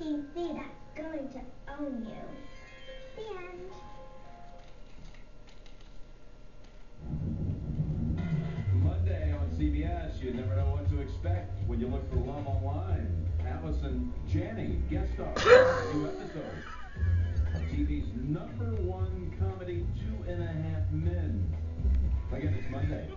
PC that's going to own you. The end. Monday on CBS, you never know what to expect when you look for Love Online. Allison Janney guest star on new episode of TV's number one comedy, Two and a Half Men. Again, it's Monday.